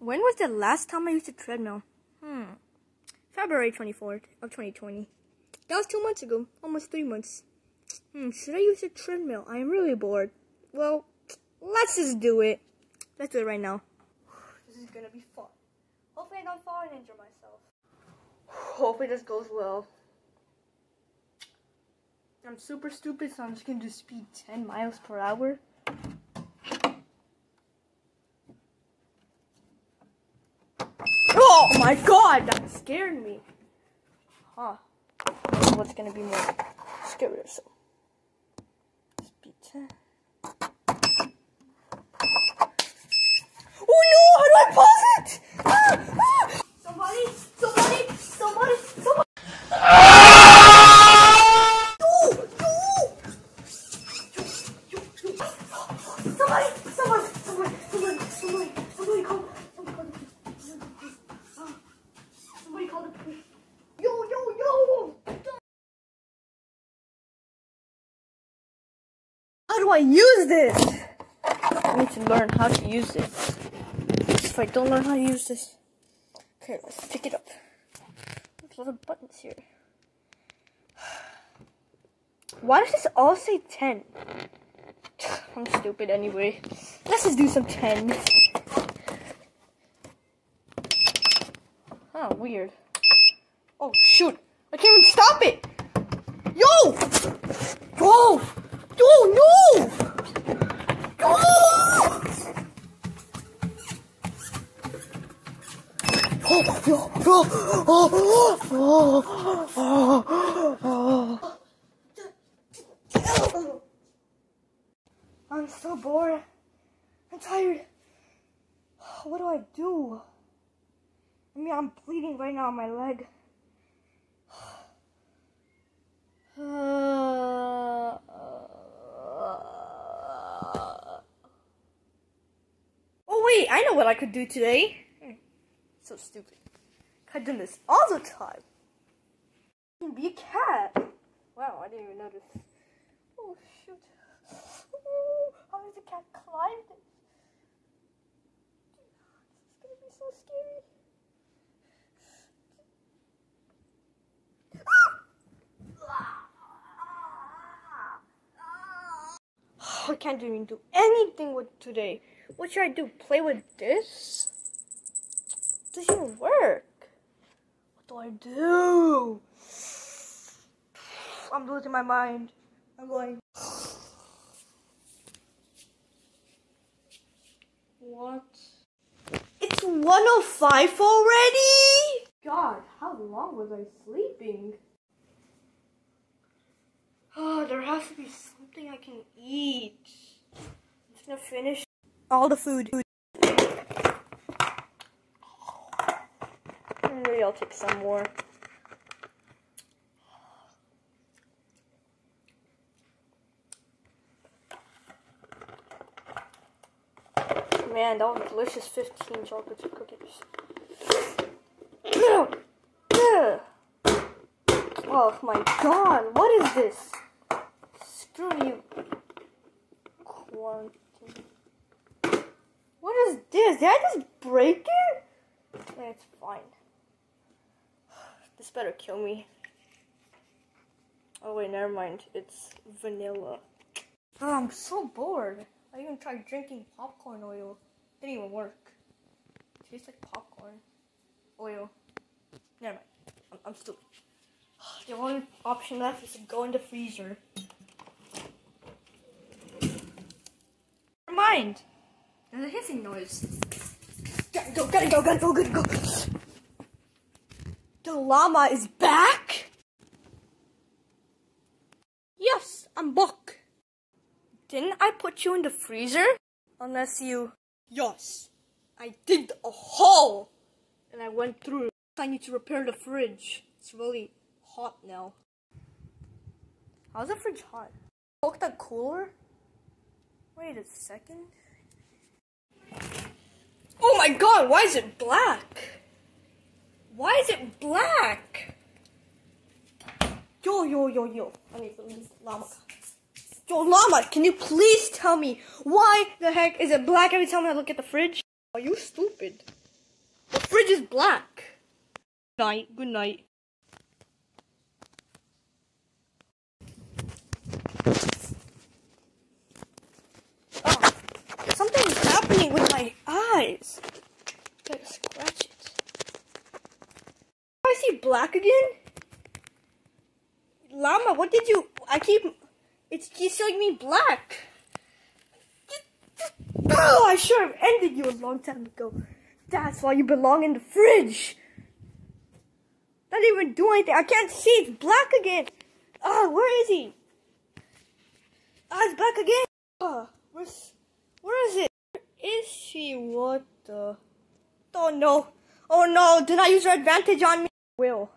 When was the last time I used a treadmill? Hmm. February 24th of 2020. That was two months ago. Almost three months. Hmm, should I use a treadmill? I am really bored. Well, let's just do it. Let's do it right now. This is gonna be fun. Hopefully I don't fall and injure myself. Hopefully this goes well. I'm super stupid, so I'm just gonna do speed 10 miles per hour. Oh my god, that scared me. Huh. What's gonna be more scary so. Speed 10. Oh no, how do I pause it? How do I use this? I need to learn how to use this. If I don't learn how to use this. Okay, let's pick it up. There's a lot of buttons here. Why does this all say 10? I'm stupid anyway. Let's just do some 10. Oh, weird. Oh, shoot. I can't even stop it. Yo! Yo! Yo, no! Yo! Oh, yo, yo, oh, oh, oh, oh. I'm so bored. I'm tired. What do I do? I mean, I'm bleeding right now on my leg. oh wait, I know what I could do today. So stupid. I've done this all the time. I be a cat. Wow, I didn't even notice. Oh shoot. How does a cat climb this? This is gonna be so scary. I can't even do anything with today. What should I do? Play with this? Doesn't even work. What do I do? I'm losing my mind. I'm going. What? It's 105 already? God, how long was I sleeping? Oh, there has to be something I can eat. I'm just gonna finish all the food. I'll take some more. Man, was delicious 15 chocolate chip cookies. Oh my god, what is this? Screw you. Quarantine. What is this? Did I just break it? It's fine. This better kill me. Oh wait, never mind. It's vanilla. Oh, I'm so bored. I even tried drinking popcorn oil. Didn't even work. It tastes like popcorn oil. Never mind. I'm, I'm stupid. The only option left is to go in the freezer. Never mind. There's a hissing noise. Gotta go, gotta go, gotta go, gotta go. The llama is back? Yes, I'm back. Didn't I put you in the freezer? Unless you... Yes, I digged a hole and I went through. I need to repair the fridge. It's really hot now. How's the fridge hot? Poke the cooler? Wait a second. Oh my god, why is it black? Why is it black? Yo, yo, yo, yo. I need to llama. Yo, llama, can you please tell me why the heck is it black every time I look at the fridge? Are you stupid? The fridge is black. Night. Good night. Oh, something's happening with my eyes. Gotta scratch it. I see black again? Llama, what did you... I keep... It's keeps showing me black. Oh, I should have ended you a long time ago. That's why you belong in the fridge. Not even do anything. I can't see. It's black again. Oh, where is he? Ah, it's black again. Oh, where's, where is it? Where is she? What the? Oh no. Oh no, do not use your advantage on me. Will.